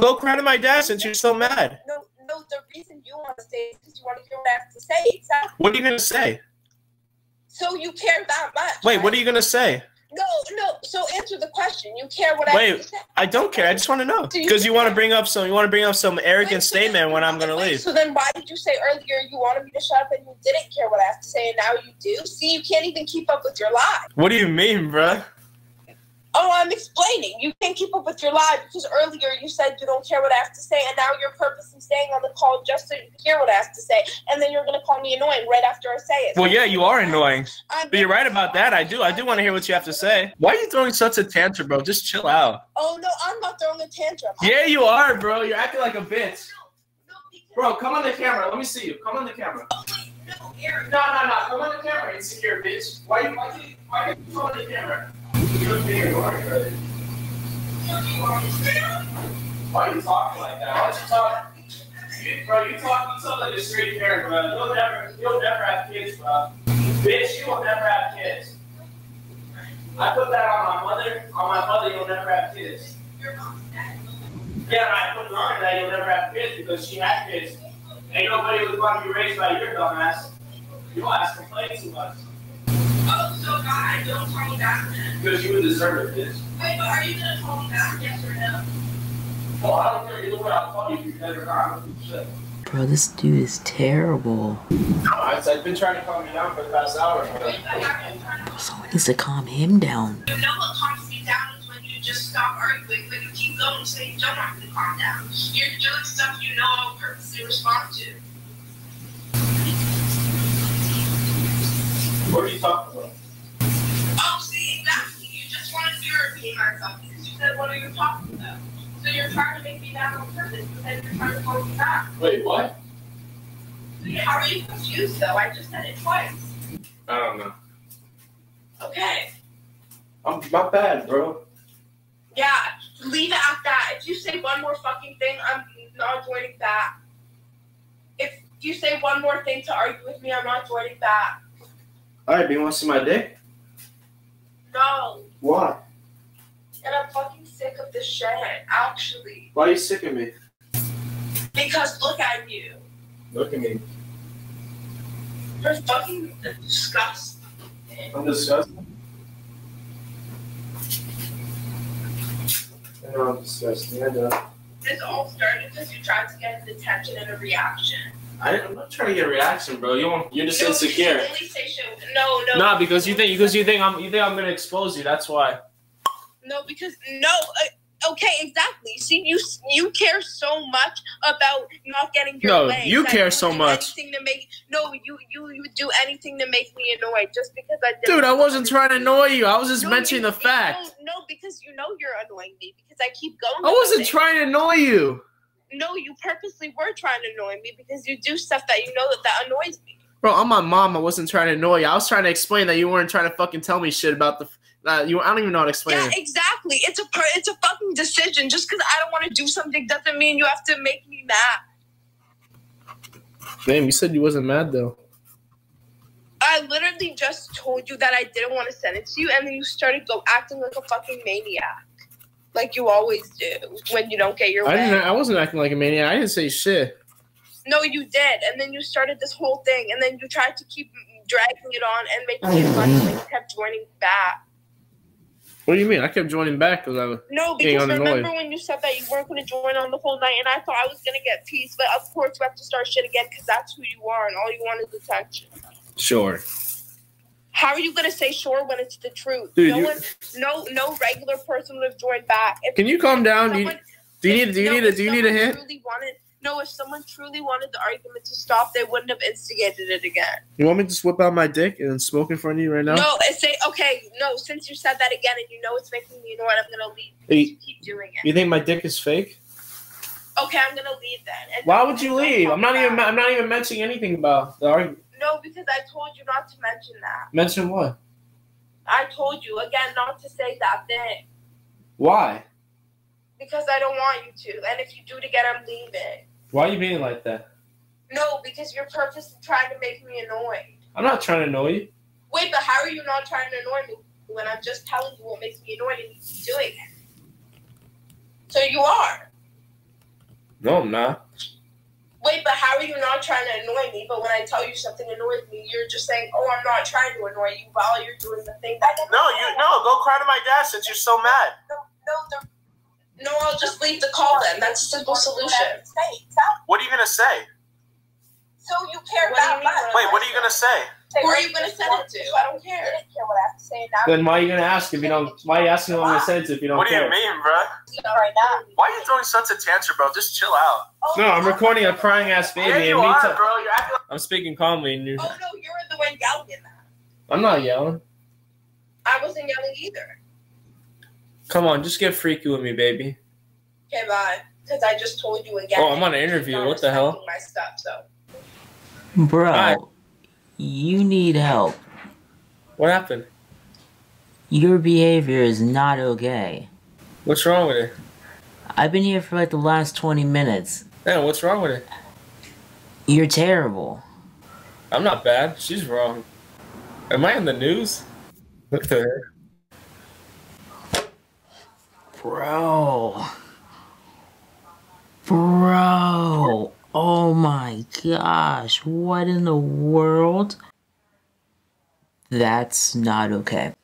Go cry to my dad since you're so mad. No, no. The reason you want to stay is because you want to hear what I have to say. Exactly. What are you gonna say? So you care that much. Wait, right? what are you gonna say? No, no. So answer the question. You care what I Wait, have to say. I don't care. I just want to know Do you because you want to bring up some. You want to bring up some arrogant Wait, so statement when I'm gonna leave. So then why did you say earlier you wanted me to shut up and you didn't care what I have to say and now you do? See, you can't even keep up with your lie. What do you mean, bruh? Oh, I'm explaining. You can't keep up with your lie because earlier you said you don't care what I have to say and now you're purposely staying on the call just so you can hear what I have to say and then you're going to call me annoying right after I say it. Well, yeah, you are annoying, I'm but you're right about that. I do. I do want to hear what you have to say. Why are you throwing such a tantrum, bro? Just chill out. Oh, no, I'm not throwing a tantrum. Yeah, you are, bro. You're acting like a bitch. Bro, come on the camera. Let me see you. Come on the camera. No, No, no, no. Come on the camera, insecure bitch. Why you? Why you? Why are you come on the camera? Why are you talking like that? Why don't you talk? You, bro, you talk, you talk like a straight parent, bro. You'll never, you'll never have kids, bro. Bitch, you will never have kids. I put that on my mother. On my mother, you'll never have kids. Yeah, I put it on that you'll never have kids because she had kids. Ain't nobody was going to be raised by your dumb ass. Your ass complain too much. Oh, so God, I don't call you back then. Because you would deserve it, bitch. Wait, but are you gonna call me back? Yes or no? Well, I don't care either way. I'll call you if you're dead or not. I don't give a shit. Bro, this dude is terrible. I've I've been trying to calm you down for the past hour. Wait, but I've to. Someone needs to calm him down. You know what calms me down is when you just stop arguing, but you keep going, so you don't have to calm down. You're doing stuff you know I'll purposely respond to. What are you talking about? Oh, see, exactly. You just wanted me to repeat myself because you said, what are you talking about? So you're trying to make me mad on purpose, but then you're trying to call me back. Wait, what? How are you confused, though? I just said it twice. I don't know. Okay. I'm my bad, bro. Yeah, leave it at that. If you say one more fucking thing, I'm not joining back. If you say one more thing to argue with me, I'm not joining back. All right, do you want to see my dick? No. Why? And I'm fucking sick of this shit, actually. Why are you sick of me? Because look at you. Look at me. You're fucking disgusting. I'm disgusted. I know I'm disgusting. I know. This all started because you tried to get an attention and a reaction. I, I'm not trying to get a reaction, bro. You want, you're just No, insecure. Only say shit. No, no. Nah, because you think because you think I'm you think I'm gonna expose you. That's why. No, because no. Uh, okay, exactly. See, you you care so much about not getting your No, way. you that care would so much. Anything to make no, you you you would do anything to make me annoyed just because I. Dude, I wasn't trying to annoy you. I was just No, mentioning you- the fact. No, no, because you know you're annoying me because I keep going. I wasn't trying to annoy you. No, you purposely were trying to annoy me because you do stuff that you know that that annoys me. Bro, I'm my mom. I wasn't trying to annoy you. I was trying to explain that you weren't trying to fucking tell me shit about the. Uh, you, I don't even know how to explain Yeah, it. exactly. It's a per- it's a fucking decision. Just because I don't want to do something doesn't mean you have to make me mad. Damn, you said you wasn't mad though. I literally just told you that I didn't want to send it to you, and then you started go acting like a fucking maniac, like you always do when you don't get your I didn't. I wasn't acting like a maniac. I didn't say shit. No, you did, and then you started this whole thing, and then you tried to keep dragging it on and making it funny, and you kept joining back. What do you mean? I kept joining back because I was. No, because annoyed. remember when you said that you weren't going to join on the whole night, and I thought I was going to get peace, but of course we have to start shit again because that's who you are, and all you want is attention. Sure. How are you going to say sure when it's the truth? Dude, no you- one, no, no regular person would have joined back. If Can you calm down? Do you, someone- do you need? Do you no, need a? Do you need a hint? Truly wanted, no, if someone truly wanted the argument to stop, they wouldn't have instigated it again. You want me to just whip out my dick and smoke in front of you right now? No, it's say okay. No, since you said that again, and you know it's making me annoyed, I'm gonna leave. Hey, You keep doing it. You think my dick is fake? Okay, I'm gonna leave then. Why would you leave? I'm not even. I'm not even mentioning anything about the argument. No, because I told you not to mention that. Mention what? I told you again not to say that thing Why? because I don't want you to. And if you do it again, I'm leaving. Why are you being like that? No, because you're purposely trying to make me annoyed. I'm not trying to annoy you. Wait, but how are you not trying to annoy me when I'm just telling you what makes me annoyed and you keep doing it? So you are. No, I'm not. Wait, but how are you not trying to annoy me? But when I tell you something annoys me, you're just saying, "Oh, I'm not trying to annoy you," while you're doing the thing that. No, you no. Go cry to my dad since you're so mad. No, no, the- no. I'll just leave the call then. That's a simple solution. What are you gonna say? So you care What do you about mean Wait, what are you gonna say? Who are you gonna send it to? I don't care. I didn't care what I have to say now. Then why are you gonna ask if you don't? Why are you asking what I'm gonna send it to if you don't What do care? you mean, bro? Right now. Why are you throwing such a tantrum, bro? Just chill out. Oh, no, I'm recording a crying ass Yeah, baby you and me. are, T- bro. You're acting. like I'm speaking calmly, and you're. Oh no, you're the one yelling that. I'm not yelling. I wasn't yelling either. Come on, just get freaky with me, baby. Okay, bye. Because I just told you again. Oh, I'm on an interview. What the hell? My stuff, so. Bro, Hi. You need help. What happened? Your behavior is not okay. What's wrong with it? I've been here for like the last 20 minutes. Man, what's wrong with it? You're terrible. I'm not bad. She's wrong. Am I in the news? What the heck? Bro. Bro. Oh my gosh. What in the world? That's not okay.